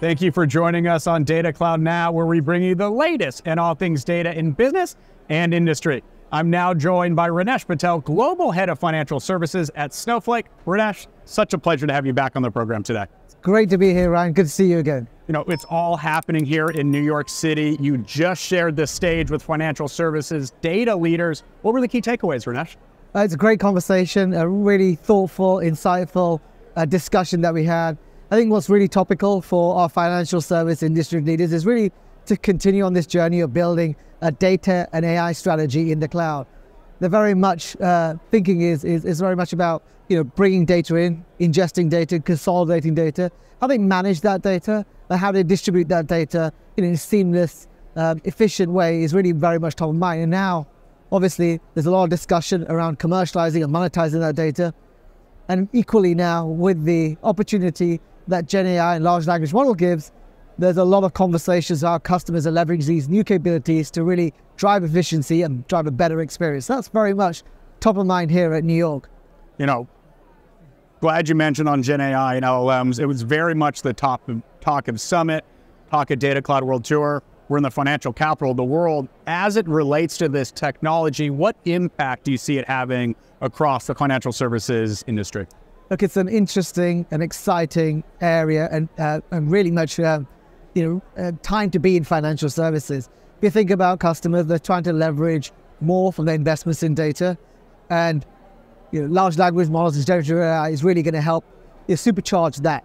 Thank you for joining us on Data Cloud Now, where we bring you the latest in all things data in business and industry. I'm now joined by Rinesh Patel, Global Head of Financial Services at Snowflake. Rinesh, such a pleasure to have you back on the program today. Great to be here, Ryan. Good to see you again. You know, it's all happening here in New York City. You just shared the stage with financial services data leaders. What were the key takeaways, Rinesh? Uh, it's a great conversation, a really thoughtful, insightful uh, discussion that we had. I think what's really topical for our financial service industry leaders is really to continue on this journey of building a data and AI strategy in the cloud. They're very much uh, thinking is, is, is very much about you know bringing data in, ingesting data, consolidating data, how they manage that data, and how they distribute that data in a seamless, um, efficient way is really very much top of mind. And now, obviously, there's a lot of discussion around commercializing and monetizing that data. And equally now, with the opportunity that Gen AI and large language model gives, there's a lot of conversations how customers are leveraging these new capabilities to really drive efficiency and drive a better experience. That's very much top of mind here at New York. You know, glad you mentioned on Gen AI and LLMs. It was very much the top of, talk of Summit, talk of Data Cloud World Tour. We're in the financial capital of the world. As it relates to this technology, what impact do you see it having across the financial services industry? Look, it's an interesting and exciting area and, uh, and really much uh, you know, uh, time to be in financial services. If you think about customers, they're trying to leverage more from their investments in data and you know, large language models and generative AI is really going to help you supercharge that.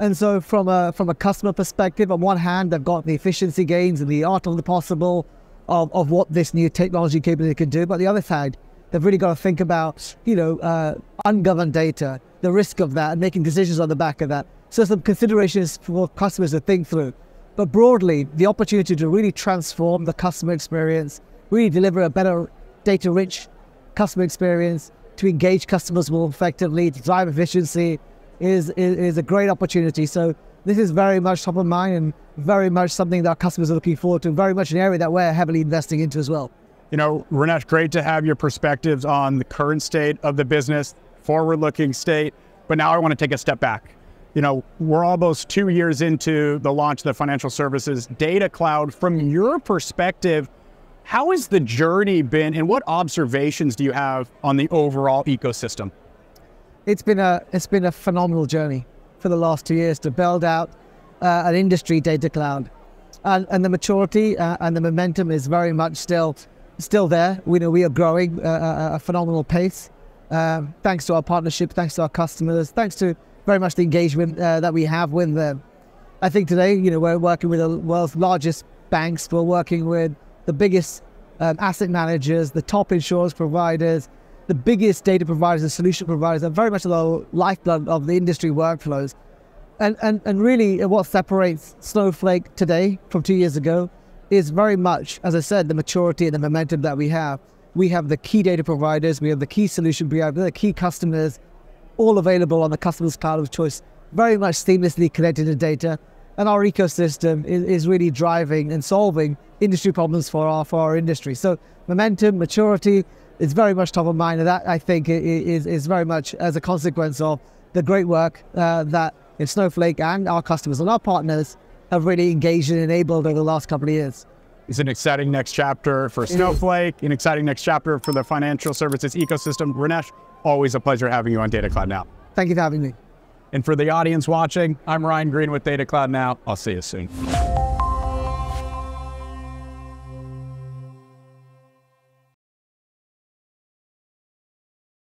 And so from a, from a customer perspective, on one hand, they've got the efficiency gains and the art of the possible of, of what this new technology capability can do. But the other side, they've really got to think about, you know, uh, ungoverned data, the risk of that, and making decisions on the back of that. So some considerations for customers to think through. But broadly, the opportunity to really transform the customer experience, really deliver a better data-rich customer experience, to engage customers more effectively, to drive efficiency, is, is, is a great opportunity. So this is very much top of mind and very much something that our customers are looking forward to, very much an area that we're heavily investing into as well. You know, Rinesh, great to have your perspectives on the current state of the business, forward looking state. But now I want to take a step back. You know, we're almost two years into the launch of the financial services data cloud. From your perspective, how has the journey been and what observations do you have on the overall ecosystem? It's been a it's been a phenomenal journey for the last two years to build out uh, an industry data cloud, and, and the maturity uh, and the momentum is very much still still there. We know we are growing uh, at a phenomenal pace. Um, thanks to our partnership, thanks to our customers, thanks to very much the engagement uh, that we have with them. I think today, you know, we're working with the world's largest banks. We're working with the biggest um, asset managers, the top insurance providers, the biggest data providers and solution providers, and very much the lifeblood of the industry workflows. And, and, and really, what separates Snowflake today from two years ago is very much, as I said, the maturity and the momentum that we have. We have the key data providers, we have the key solution providers, the key customers, all available on the customer's cloud of choice, very much seamlessly connected to data. And our ecosystem is, is really driving and solving industry problems for our, for our industry. So momentum, maturity is very much top of mind. And that, I think, is, is very much as a consequence of the great work uh, that Snowflake and our customers and our partners have really engaged and enabled over the last couple of years. It's an exciting next chapter for Snowflake, an exciting next chapter for the financial services ecosystem. Rinesh, always a pleasure having you on Data Cloud Now. Thank you for having me. And for the audience watching, I'm Ryan Green with Data Cloud Now. I'll see you soon.